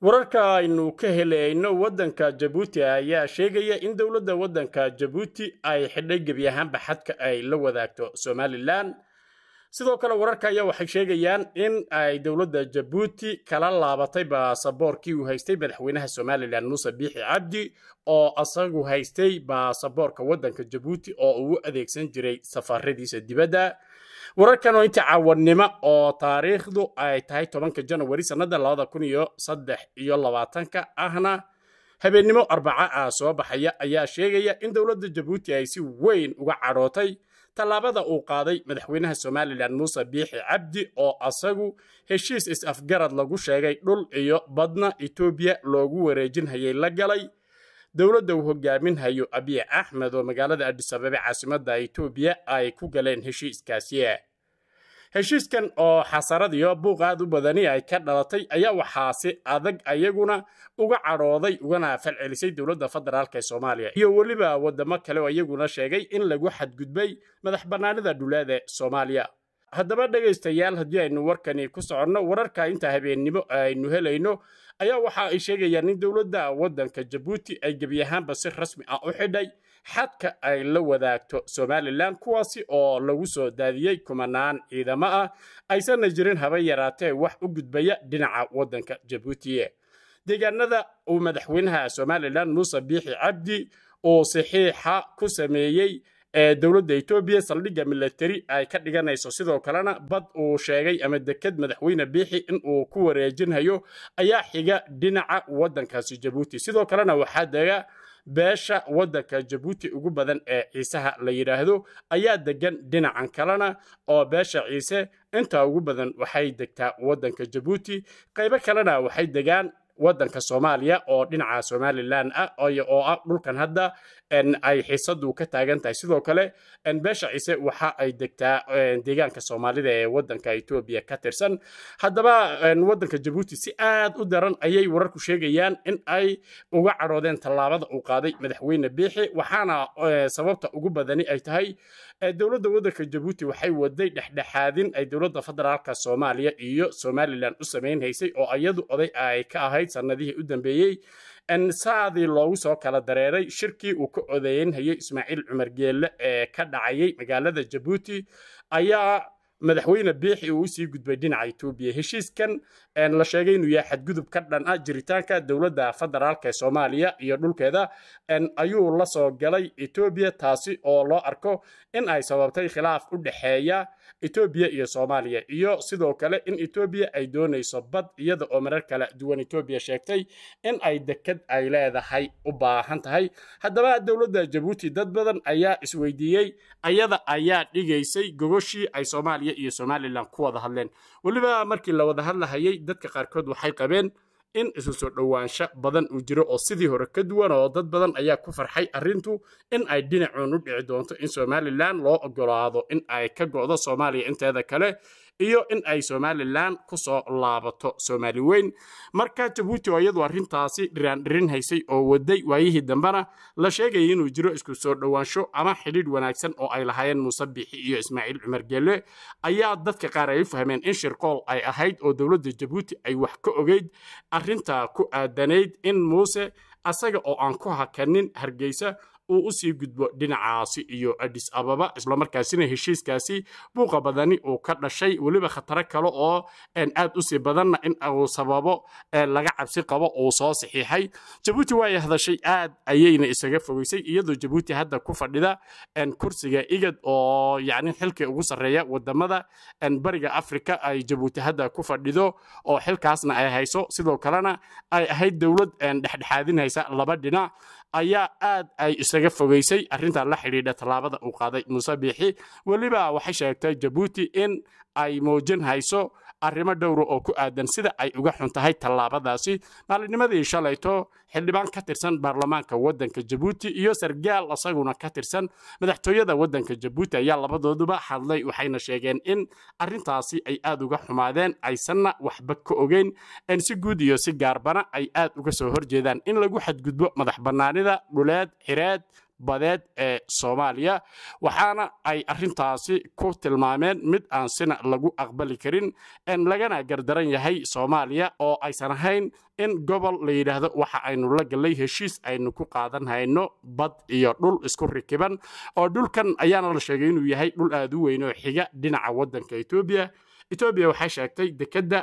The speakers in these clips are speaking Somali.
wararka aynu ka helayno waddanka jabuuti ayaa sheegaya in dowladda waddanka jabuuti ay xidhay gebi ahaanba xadka ay la wadaagto somalilan sidoo kale wararka ayaa waxay sheegayaan in ay dowladda jabuuti kala laabatay baasaboorkii uu haystay madaxweynaha somalilan muuse biixi cabdi oo asagu haystay baasaboorka waddanka jabuuti oo uu adeegsan jiray safaradiisa dibadda wararkan oo inta caawannimo oo taariikhdu ay tahay tobanka janawari sannada labada kun iyo saddex iyo labaatanka ahna habeennimo arbaca ah soo baxaya ayaa sheegaya in dowladda jabuuti ay si weyn uga cadhootay tallaabada uu qaaday madaxweynaha somalilan muuse biixi cabdi oo asagu heshiis is-afgarad lagu sheegay dhul iyo badna etoobiya loogu wareejinhayay la galay dowladda uu hogaaminhayo abiy axmed oo magaalada adhisababe caasimadda etoobiya ay ku galeen heshiiskaasi. Heshiiskan oo xasarad iyo buuq aad u badani ay ka dhalatay ayaa waxaa si adag ayaguna uga cadhooday ugana falcelisay dowladda federaalk ee soomaaliya. Iyo weliba wadamo kale oo iyaguna sheegay in lagu xadgudbay madax bannaanida dhuleed ee soomaaliya. Haddaba dhegaystayaal haddii aynu warkani ku soconno wararka inta habeennimo aynu helayno ayaa waxa ay sheegayaan in dowladda waddanka jabuuti ay gebi ahaanba si rasmi ah u xidhay xadka ay la wadaagto somalilan kuwaasi oo lagu soo daadiyey kumanaan ciidamo ah aysanna jirin haba yaraatee wax u gudbaya dhinaca waddanka jabuuti. Deegaanada uu madaxweynaha somalilan muuse biixi cabdi uu saxiixa ku sameeyey ee dowladda etoobiya saldhigga milatari ay ka dhiganayso. Sidoo kalena bad uu sheegay ama deked madaxweyne biixi in uu ku wareejinhayo ayaa xiga dhinaca waddankaasi jabuuti. Sidoo kalena waxaa dega beesha waddanka jabuuti ugu badan ee ciisaha la yidhaahdo ayaa degan dhinacan kalena oo beesha ciise inta ugu badan waxay degtaa waddanka jabuuti. Qaybo kalena waxay degaan waddanka soomaaliya oo dhinaca somalilan ah oo ah dhulkan hadda ay xiisadu ka taagan tahay sidoo kale beesha ciise waxa ay degtaa deegaanka soomaalida ee waddanka etoobiya ka tirsan. Haddaba waddanka jabuuti si aad u daran ayay wararku sheegayaan in ay uga cadhoodeen tallaabada uu qaaday madaxweyne biixi waxaana sababta ugu badani ay tahay dowladda waddanka jabuuti waxay waday dhexdhexaadin ay dowladda federaalka soomaaliya iyo somalilan u samaynhaysay oo iyadu oday ay ka ahayd sannadihii u dambeeyey saadii loogu soo kala dareeray shirkii uu ka odeeynhayay ismaaciil cumar geelle ee ka dhacayay magaalada jabuuti ayaa madaxweyne biixi uu u sii gudbay dhinaca etoobiya heshiiskan la sheegay inuu yahay xadgudub ka dhan ah jiritaanka dowladda federaalk ee soomaaliya iyo dhulkeeda ayuu la soo galay etoobiya taasi oo loo arko in ay sababtay khilaaf u dhexeeya etoobiya iyo soomaaliya. Iyo sidoo kale in etoobiya ay doonayso bad iyada oo marar kala duwan etoobiya sheegtay in ay deked ay leedahay u baahan tahay. Haddaba dowladda jabuuti dad badan ayaa isweydiiyey ayada ayaa dhigaysay gogoshii ay soomaaliya iyo somalilan ku wada hadleen. Weliba markii la wada hadlahayay dadka qaarkood waxay qabeen in isu soo dhowaansho badan uu jiro oo sidii hore ka duwan oo dad badan ayaa ku farxay arrintu in ay dhinacuun u dhici doonto in somalilan loo ogolaado in ay ka go'do soomaaliya inteeda kale iyo in ay somalilan ku soo laabato soomaali weyn. Marka jabuuti oo iyadu arrintaasi dhiraandhirin haysay oo waday waayihii dambena la sheegayay inuu jiro isku soo dhowaansho ama xidhiidh wanaagsan oo ay lahaayeen muuse bixi iyo ismaaciil cumar geelle ayaa dadka qaar ay u fahmeen in shirqool ay ahayd oo dowladda jabuuti ay wax ka ogeyd arrinta ku aadanayd in muuse asaga oo aan ku hakanin hargeysa uu u sii gudbo dhinacaasi iyo adis ababa islamarkaasina heshiiskaasi buuqa badani uu ka dhashay weliba khataro kale oo aad u sii badanna in uu sababo laga cabsi qabo uu soo saxiixay. Jabuuti waay hadashay aad ayayna isaga fogeysay iyadoo jabuuti hadda ku fadhida kursiga igad oo yani xilka ugu sarreeya waddamada bariga afrika ay jabuuti hadda ku fadhido oo xilkaasna ay hayso. Sidoo kalena ay ahayd dowlad dhexdhexaadinaysa laba dhinac ayaa aad ay isaga fogeysay arrinta la xidhiidha tallaabada uu qaaday. Muuse biixi weliba waxay sheegtay jabuuti in ay muujin hayso arrimo dhowra oo ku aadan sida ay uga xun tahay tallaabadaasi. Maalinimadii shalayto xildhibaan ka tirsan baarlamaanka waddanka jabuuti iyo sargaal isaguna ka tirsan madaxtooyada waddanka jabuuti ayaa labadooduba hadlay waxayna sheegeen in arrintaasi ay aad uga xumaadeen. Aysanna waxba ka ogeyn si guud iyo si gaarbana ay aad uga soo horjeedaan in lagu xadgudbo madax bannaanida dhuleed xireed badeed ee soomaaliya waxaana ay arrintaasi ku tilmaameen mid aan sina lagu aqbali karin lagana gardaran yahay soomaaliya oo aysan ahayn in gobol la yidhaahdo waxa aynu la gallay heshiis aynu ku qaadan hayno bad iyo dhul isku rikiban oo dhulkan ayaana la sheegay inuu yahay dhul aad u weyn oo xiga dhinaca waddanka etoobiya etoobiya waxay sheegtay dekedda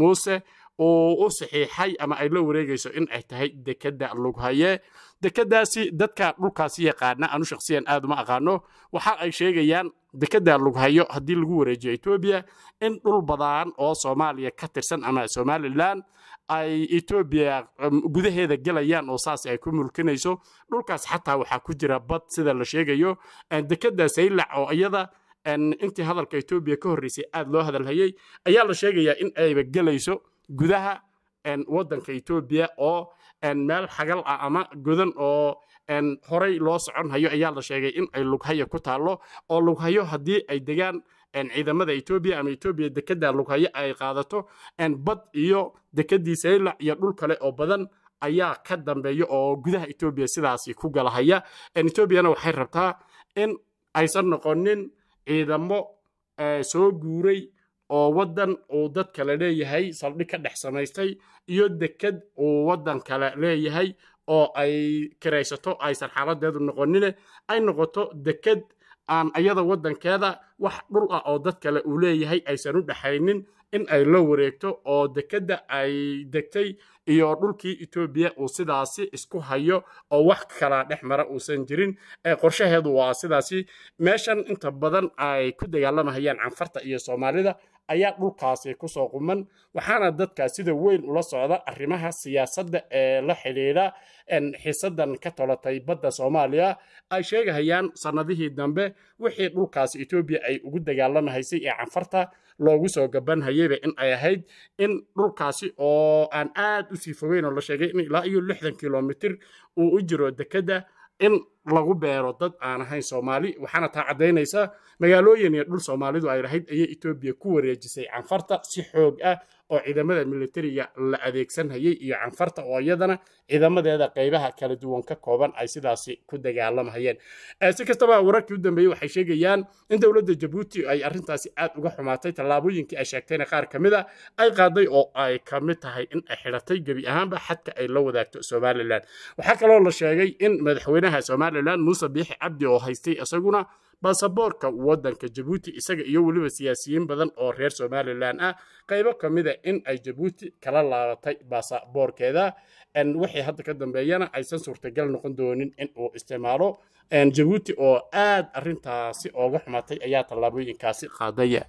muuse uu u saxiixay ama ay la wareegayso in ay tahay dekedda lughaye dekeddaasi dadka dhulkaasi yaqaana anu shakhsiyan aad uma aqaano. Waxa ay sheegayaan dekedda lughayo haddii lagu wareejiyo etoobiya in dhul badan oo soomaaliya ka tirsan ama somalilan ay etoobiya gudaheeda gelayaan oo saas ay ku mulkinayso. Dhulkaas xataa waxaa ku jira bad sida la sheegayo dekedda saylac oo iyada intii hadalka etoobiya ka horreysay aad loo hadalhayey ayaa la sheegayaa in ayba gelayso gudaha waddanka etoobiya oo meel xagal ah ama godan oo horey loo socon hayo ayaa la sheegay in ay lughayo ku taallo oo lughayo haddii ay degaan ciidamada etoobiya ama etoobiya dekedda lughayo ay qaadato bad iyo dekeddii saylac iyo dhul kale oo badan ayaa ka dambeeya oo gudaha etoobiya sidaasi ku galahaya. Etoobiyana waxay rabtaa in aysan noqonin ciidamo soo guuray oo waddan uu dad kale leeyahay saldhig ka dhex samaystay iyo deked uu waddan kale leeyahay oo ay kiraysato aysan xaaladeedu noqonine ay noqoto deked aan iyada waddankeeda wax dhul ah oo dad kale uu leeyahay aysan u dhexaynin in ay la wareegto oo dekedda ay degtay iyo dhulkii etoobiya uu sidaasi isku hayo oo wax kala dhex mara uusan jirin. Qorshaheedu waa sidaasi. Meeshan inta badan ay ku dagaalamahayaan canfarta iyo soomaalida ayaa dhulkaasi ku soo quman waxaana dadka sida weyn ula socda arrimaha siyaasadda ee la xidhiidha xiisadan ka tolatay badda soomaaliya. Ay sheegahayaan sannadihii dambe wixii dhulkaasi etoobiya ay ugu dagaalamahaysay ee canfarta loogu soo gabanhayeyba in ay ahayd in dhulkaasi oo aan aad u sii fogeyn oo la sheegay in ilaa iyo lixdan kilomitir uu u jiro dekedda in lagu beero dad aan ahayn soomaali waxaana taa caddaynaysa magaalooyin iyo dhul soomaalidu ay lahayd ayay etoobiya ku wareejisay canfarta si xoog ah oo ciidamada militariga la adeegsanhayay iyo canfarta oo iyadana ciidamadeeda qaybaha kala duwan ka kooban ay sidaasi ku dagaalamahayeen si kastaba wararkii u dambeeyey waxay sheegayaan in dowladda jabuuti ay arrintaasi aad uga xumaatay tallaabooyinkii ay sheegtayna qaar ka mid a ay qaaday oo ay ka mid tahay in ay xidhatay gebi ahaanba xadka ay la wadaagto somalilan waxaa kaloo la sheegay in madaxweynaha somalilan muuse biixi cabdi oo haystay isaguna baasaboorka waddanka jabuuti isaga iyo weliba siyaasiyiin badan oo reer somalilan ah. Qaybo ka mida in ay jabuuti kala laabatay baasaboorkeeda wixii hadda ka dambeeyana aysan suurtagal noqon doonin in uu isticmaalo. Jabuuti oo aad arrintaasi ooga xumatay ayaa tallaabooyinkaasi qaadaya.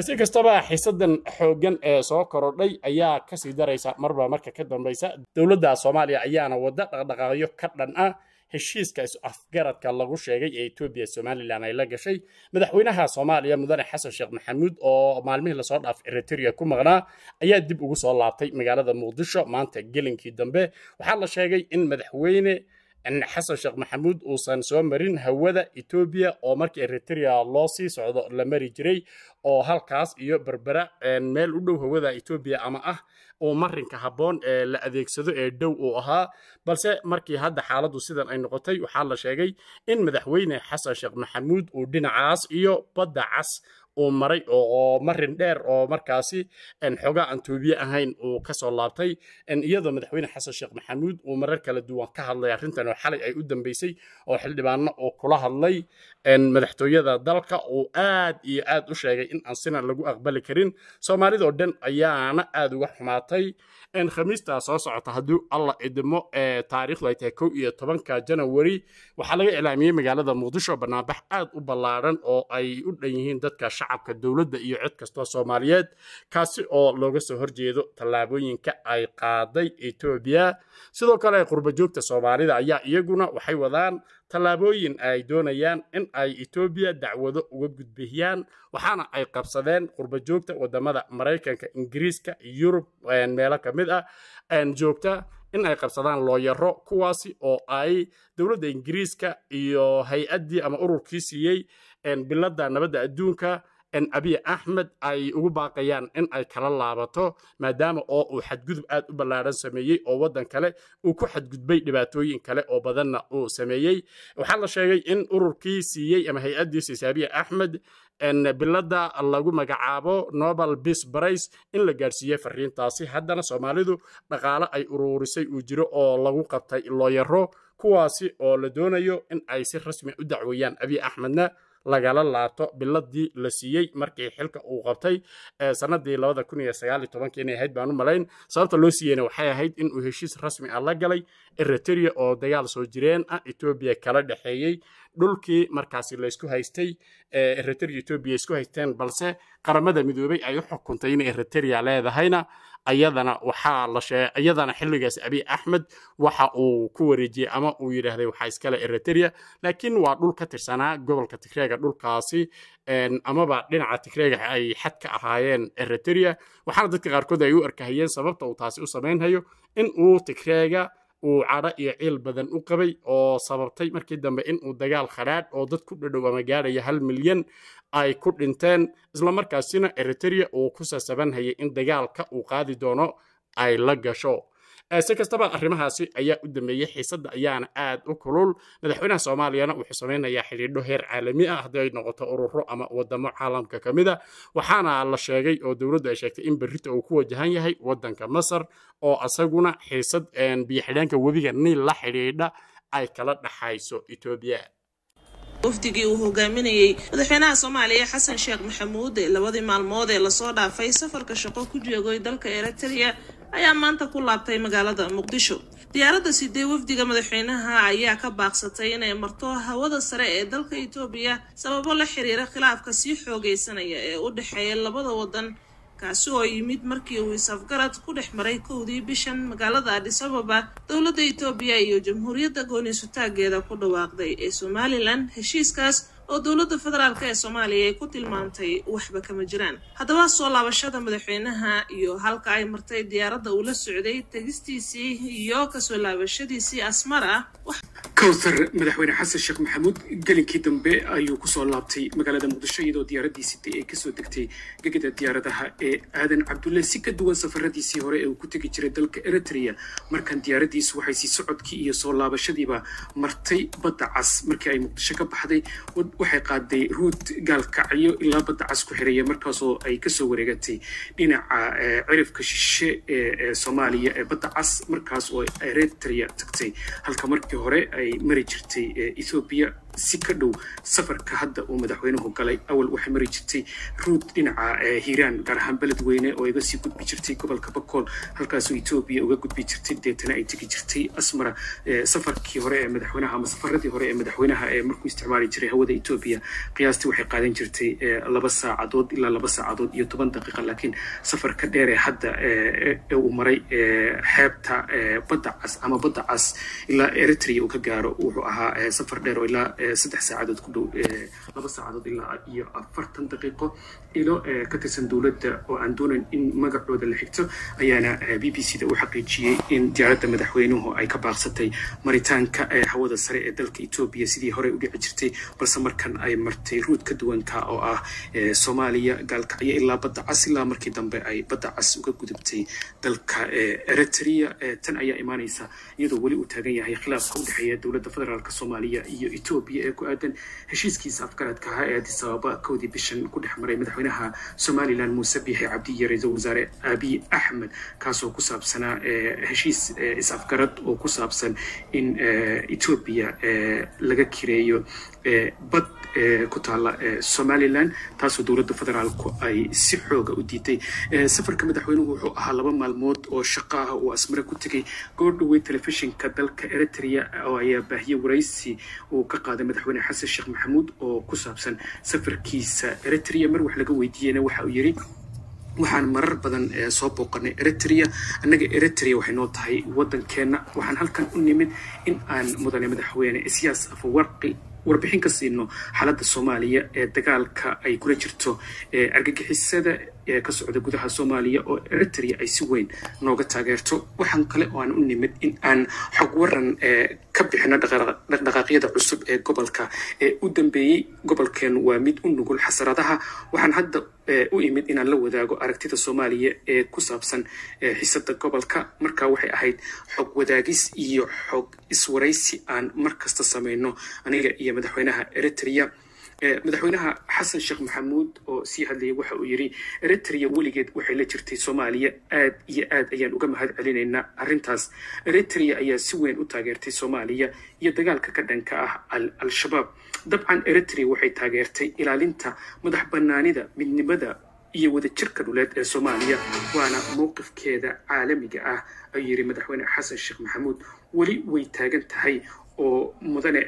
Si kastaba xiisadan xooggan ee soo korodhay ayaa ka sii daraysa. Marba marka ka dambaysa dowladda soomaaliya ayaana wadda dhaqdhaqaaqyo ka dhan ah heshiiska is-afgaradka lagu sheegay ee etoobiya somalilan ay la gashay madaxweynaha soomaaliya mudane xasan sheekh maxamuud oo maalmihii la soo dhaaf eritrea ku maqnaa ayaa dib ugu soo laabtay magaalada muqdisho maanta gelinkii dambe. Waxaa la sheegay in madaxweyne xasan sheekh maxamuud uusan soo marin hawada etoobiya oo markii eritrea loo sii socdo la mari jiray oo halkaas iyo berbera meel u dhow hawada etoobiya ama ah oo marinka habboon ee la adeegsado ee dhow uu ahaa balse markii hadda xaaladdu sidan ay noqotay waxaa la sheegay in madaxweyne xasan sheekh maxamuud uu dhinacaas iyo badda cas uu maray oo marin dheer oo markaasi xogaa aan toobiye ahayn uu ka soo laabtay. Iyadoo madaxweyne xasan sheekh maxamuud uu marar kala duwan ka hadlay arrintan oo xalay ay u dambeysay oo xildhibaano uu kula hadlay. Madaxtooyada dalka uu aad iyo aad u sheegay in aan sinan lagu aqbali karin. Soomaalidoo dhan ayaana aad uga xumaatay. Khamiista soo socota haddii alla idimo taariikhdu ay tahay kow iyo tobanka janawari waxaa laga iclaamiyey magaalada muqdisho banaanbax aad u ballaaran oo ay u dhan yihiin dadka shacabka dowladda iyo cid kastoo soomaaliyeed kaasi oo looga soo horjeedo tallaabooyinka ay qaaday etoobiya sidoo kale qurbajoogta soomaalida ayaa iyaguna waxay wadaan tallaabooyin ay doonayaan in ay etoobiya dacwado uga gudbiyaan waxaana ay qabsadeen qurbajoogta waddamada maraykanka ingiriiska yurub meelo ka mid ah joogta in ay qabsadaan looyaro kuwaasi oo ay dowladda ingiriiska iyo hay'addii ama ururkii siiyey biladda nabadda adduunka abiy axmed ay ugu baaqayaan in ay kala laabato maadaama oo uu xadgudub aad u ballaadhan sameeyey oo waddan kale uu ku xadgudbay dhibaatooyin kale oo badanna uu sameeyey. Waxaa la sheegay in ururkii siiyey ama hay'addii siisay abiy axmed bilada lagu magacaabo nobel peace price in la gaadhsiiyey fariintaasi. Haddana soomaalidu dhaqaale ay uruurisay uu jiro oo lagu qabtay looyaro kuwaasi oo la doonayo in ay si rasmi u dacweeyaan abiy axmedna lagala laabto biladii la siiyey markii xilka uu qabtay sanadii inay ahayd baan u malayn. Sababta loo siiyeyna waxay ahayd in uu heshiis rasmi ah la galay eritrea oo dagaal soo jireen ah etoobiya kala dhexeeyey dhulkii markaasi laysku haystay eritrea etoobiya isku haysteen balse qaramada midoobay ay u xukuntay inay eritrea leedahayna ayadana waxaa ayadana xilligaas abiy axmed waxa uu ku wareejiyey ama uu yidhaahday waxaa iskale eritrea laakiin waa dhul ka tirsanaa gobolka tigreega dhulkaasi amaba dhinaca tigreega ay xad ka ahaayeen eritrea. Waxaana dadka qaarkood ay u arkahayeen sababta uu taasi u samaynhayo in uu tigreega uu cadho iyo ciil badan u qabay oo sababtay markii dambe in uu dagaal khadhaadh oo dad ku dhadhow ama gaadhaya hal milyan ay ku dhinteen islamarkaasina eritrea uu ku sasabanhayay in dagaalka uu qaadi doono ay la gasho si kastaba arrimahaasi ayaa u dambeeyey xiisadda ayaana aad u kulul. Madaxweynaha soomaaliyana wuxuu samaynayaa xidhiidho heer caalami ah haddii ay noqoto ururo ama wadamo caalamka ka mid a waxaana la sheegay oo dowladdu ay sheegtay in berrita uu ku wajahan yahay waddanka masar oo asaguna xiisad biyo-xidhaanka webiga niil la xidhiidha ay kala dhaxayso etoobiya wafdigii uu hogaaminayey madaxweynaha soomaaliya xasan sheekh maxamuud ee labadii maalmood ee la soo dhaafay safarka shaqo ku joogay dalka eritrea ayaa maanta ku laabtay magaalada muqdisho. Diyaaradda sidee wafdiga madaxweynaha ayaa ka baaqsatay inay marto hawada sare ee dalka etoobiya sababo la xiriira khilaafka sii xoogaysanaya ee u dhexeeya labada wadan kaasi oo yimid markii uu isafgarad ku dhex maray kowdii bishan magaalada adis ababa. Dowladda etoobiya iyo jamhuuriyadda gooniisutaageeda ku dhawaaqday ee somalilan heshiiskaas oo dowladda federaalk ee soomaaliya ay ku tilmaamtay waxba kama jiraan. Haddaba soo laabashada madaxweynaha iyo halka ay martay diyaaradda uu la socday tegistiisii iyo ka soo laabashadiisii asmar ah kowthar madaxweyne xasan sheekh maxamuud gelinkii dambe ayuu ku soo laabtay magaalada muqdisho iyadoo diyaaraddii sitay ee ka soo degtay gegada diyaaradaha ee aadan cabdulle si ka duwan safaradiisii hore ee uu ku tegi jiray dalka eritrea markan diyaaradiisu waxay sii socodkii iyo soo laabashadiiba martay badda cas markii ay muqdisho ka baxday waxay qaaday ruud gaalkacyo ilaa badda cas ku xireeya markaasoo ay ka soo wareegatay dhinaca cirifka shishe ee soomaaliya ee badda cas markaas oo eritrea tagtay. Halka markii hore ay mari jirtay ethoobiya si ka dhow safarka hadda uu madaxweynuhu galay. Awal waxay mari jirtay ruud dhinaca hiiraan gaar ahaan beled weyne oo iga sii gudbi jirtay gobolka bakool halkaasoo etoobiya uga gudbi jirtay. Deetana ay tegi jirtay asmara safarkii hore ee madaxweynaha ama safaradii hore ee madaxweynaha ee markuu isticmaali jiray hawada etoobiya qiyaastii waxay qaadan jirtay laba saacadood ilaa laba saacadood iyo toban daqiiqa laakiin safarka dheer ee hadda uu maray xeebta badda cas ama badda cas ilaa eritrea uu ka gaaro. Wuxuu ahaa safar dheer oo ilaa saddex saacadood ku dhow laba saacadood ilaa iyo afartan daqiiqo ilo ka tirsan dowladda oo aan doonayn in magacooda la xigto ayaana b b c da u xaqiijiyey in diyaaradda madaxweynuhu ay ka baaqsatay maritaanka hawada sare ee dalka etoobiya sidii hore u dhici jirtay balse markan ay martay ruud ka duwanka oo ah soomaaliya gaalkacyo ilaa badda cas ilaa markii dambe ay badda cas uga gudubtay dalka eritrea tan ayaa imaanaysa iyadoo weli uu taagan yahay khilaafka u dhexeeya dowladda federaalk soomaaliya iyo etoobiya ee ku aadan heshiiskiisa afgaradka ahaa ee addis ababa kowdii bishan ku dhex maray madaxweynaha somalilan muuse biixi cabdiye ra'iisul wasaare abiy axmed kaasoo ku saabsanaa heshiis is-afgarad oo ku saabsan in etoobiya laga kireeyo bad ku taala somalilan taasoo dowladda federaalku ay si xooga u diiday safarka madaxweynuhu wuxuu ahaa laba maalmood oo shaqo ah uu asmare ku tegay. Goor dhowey telefishinka dalka eritrea oo ayaa baahiye waraysi uu ka qaaday madaxweyne xasan sheekh maxamuud oo ku saabsan safarkiisa eritrea. Mar wax laga weydiiyeyna waxa uu yidhi waxaan marar badan soo booqanay eritrea. Annaga eritrea waxay noo tahay waddankeenna. Waxaan halkan u nimid in aan mudane madaxweyne isyaas afawarqi warbixin ka siino xaaladda soomaaliya ee dagaalka ay kula jirto argagixisada ee ka socda gudaha soomaaliya oo eritrea ay si weyn nooga taageerto. Waxaan kale oo aan u nimid in aan xog waran ka bixino dhaqdhaqaaqyada cusub ee gobolka. Ee u dambeeyey gobolkeenu waa mid u nugul xasaradaha. Waxaan hadda u imid inaan la wadaago aragtida soomaaliya ee ku saabsan xisada gobolka. Marka waxay ahayd xog wadaagis iyo xog iswaraysi aan mar kasta samayno aniga iyo madaxweynaha eritrea madaxweynaha xasan sheekh maxamuud oo sii hadlayay waxa uu yidhi eritrea weligeed waxay la jirtay soomaaliya aad iyo aad ayaan uga mahad celinaynaa arrintaas. Eritrea ayaa si weyn u taageertay soomaaliya iyo dagaalka ka dhanka ah al-shabaab. Dabcan eritrea waxay taageertay ilaalinta madax bannaanida midnimada iyo wadajirka dhuleed ee soomaaliya waana mowqifkeeda caalamiga ah ayuu yidhi madaxweyne xasan sheekh maxamuud. Weli way taagan tahay oo mudane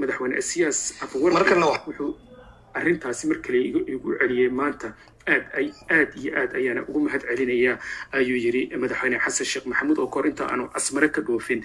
madaxweyne siyaas afawarwuxuu arrintaasi mar kale igu celiyey maanta aad ay aad iyo aad ayaana ugu mahad celinayaa ayuu yidhi madaxweyne xasan sheekh maxamuud oo kahor inta aanu asmare ka dhoofin